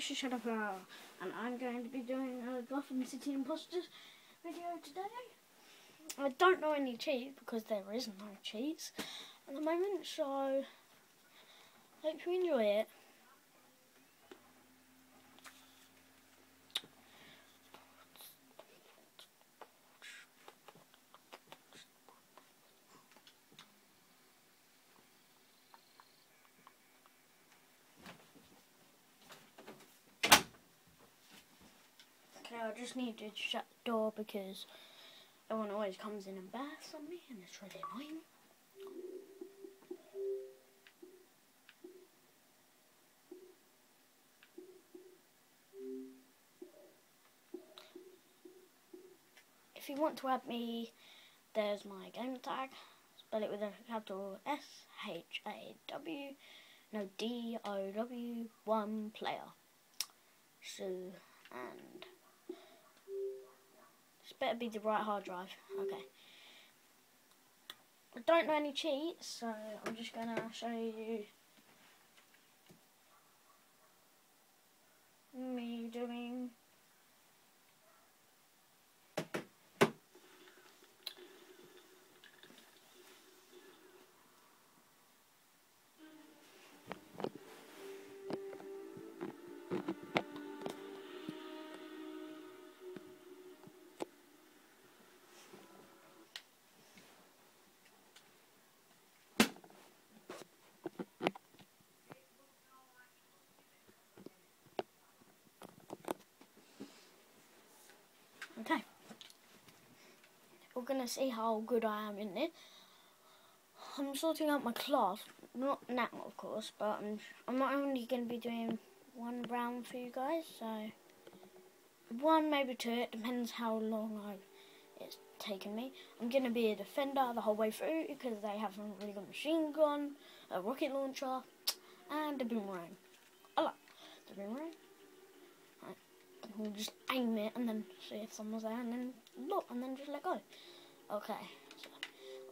shut. Uh, and I'm going to be doing a Gotham City Impostors video today. I don't know any cheats because there is no cheats at the moment, so hope you enjoy it. Okay, I just need to shut the door because everyone always comes in and baths on me and it's really annoying. If you want to add me, there's my game tag. Spell it with a capital S H A W, no D O W, one player. So, and better be the right hard drive. Okay. I don't know any cheats, so I'm just gonna show you me doing Okay. We're gonna see how good I am in it. I'm sorting out my class, not now of course, but I'm I'm only gonna be doing one round for you guys, so one maybe two. It depends how long I it's taken me. I'm gonna be a defender the whole way through because they have a really good machine gun, a rocket launcher, and a boomerang. I like the boomerang. We'll just aim it and then see if someone's there and then look and then just let go. Okay, so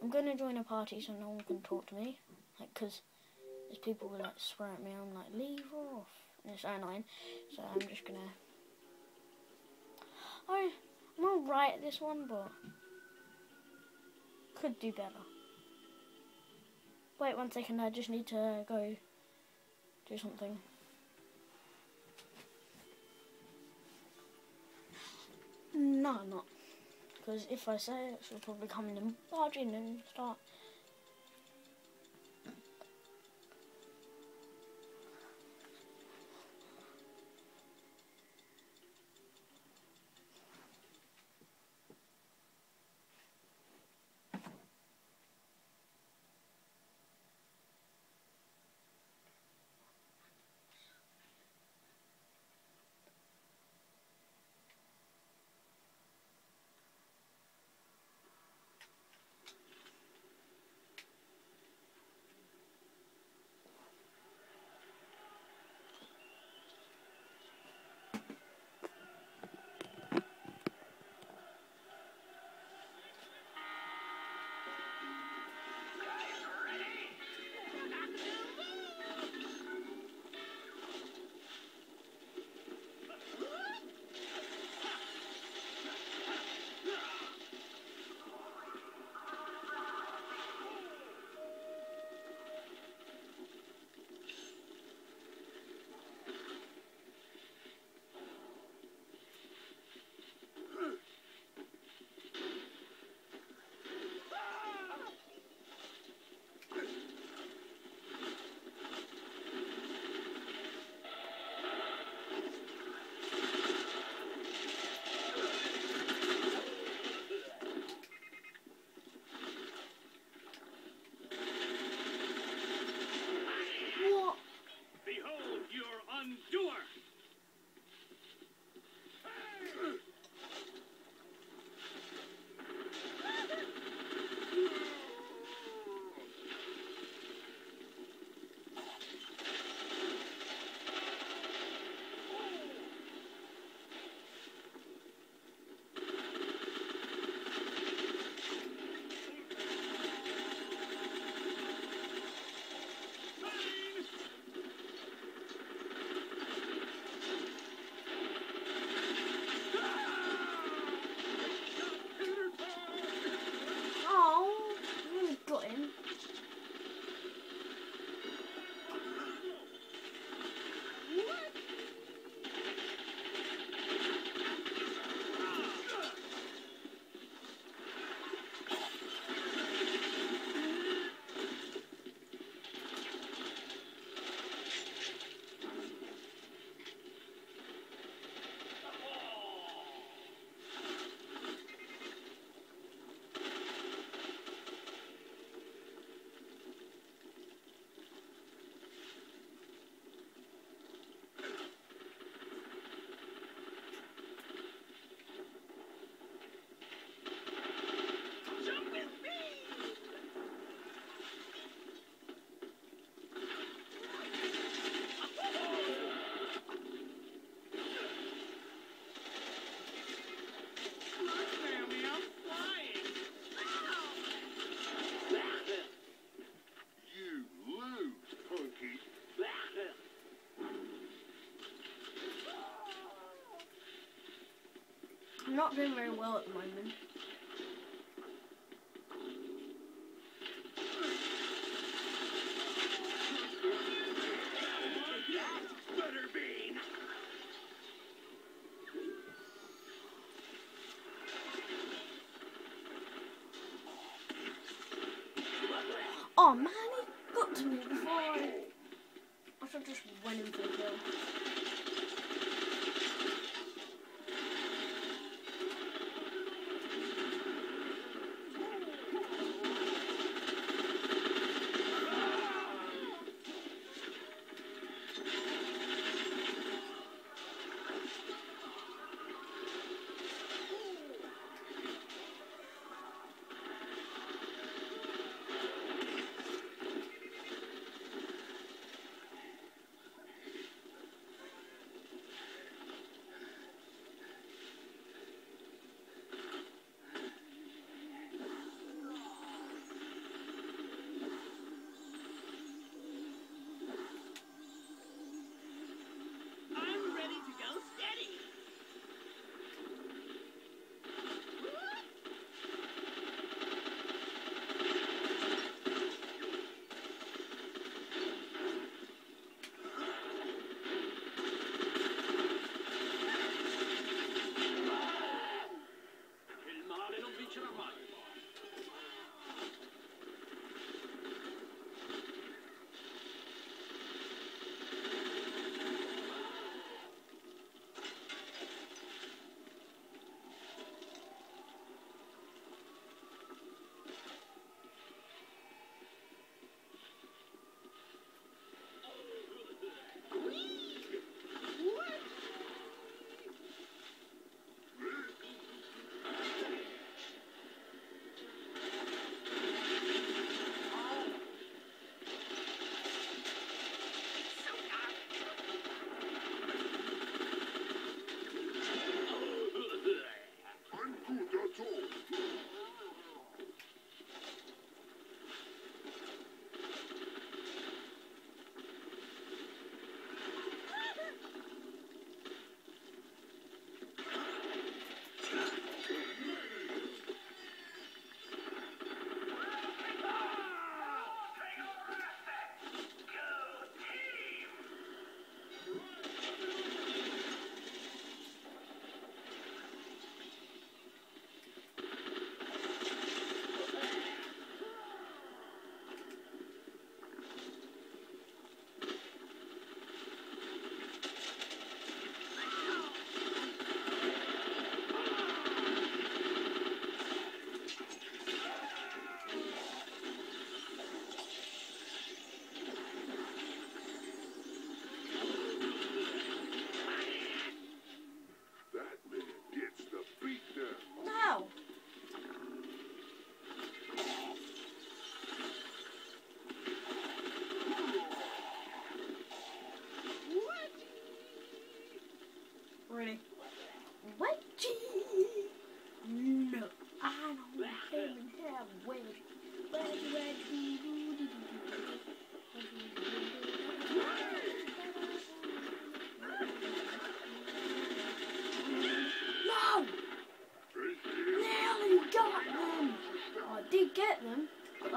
I'm gonna join a party so no one can talk to me, like because there's people who like swear at me. I'm like leave off. And it's so annoying. So I'm just gonna. Oh, I'm alright at this one, but could do better. Wait one second. I just need to go do something. No, I'm not. Because if I say it, she'll probably come in and barge in and start. Not doing very well at the moment. Oh man, he got to me before I. I should just went in for the kill.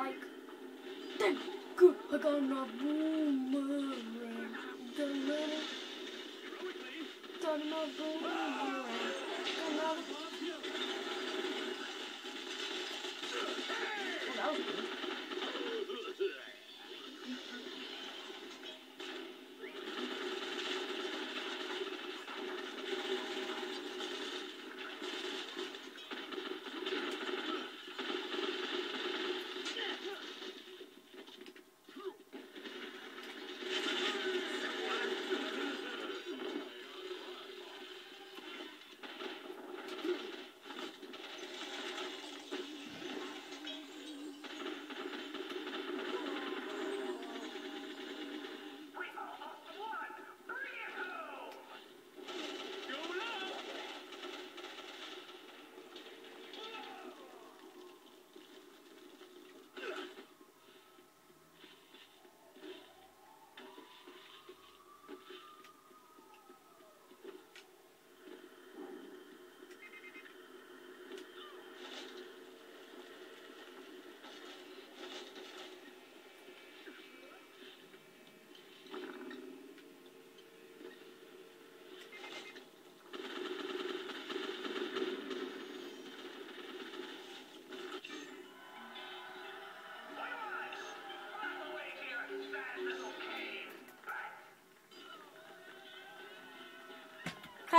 Like, then good, I got another boomerang. Got another, got another boomerang. Got that was good.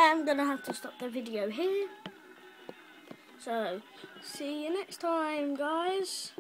I'm gonna have to stop the video here. So, see you next time, guys.